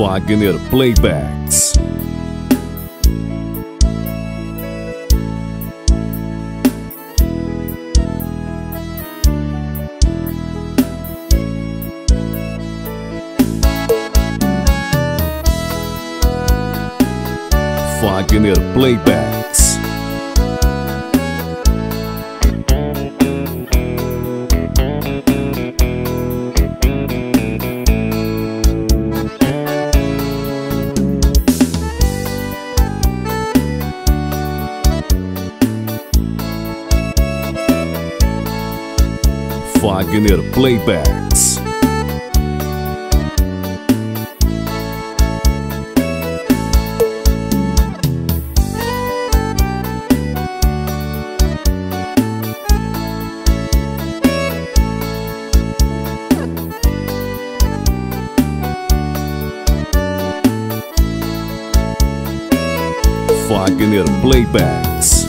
Fagner Playbacks. Fagner Playbacks. Fagner Playbacks. Fagner Playbacks.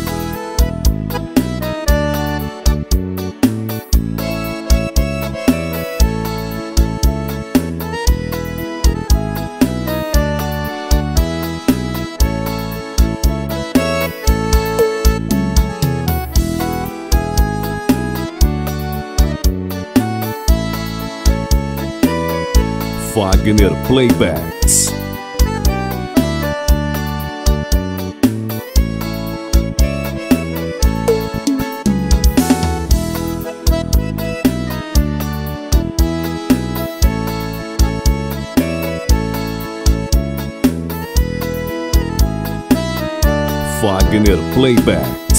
Fagner Playbacks. Fagner Playback.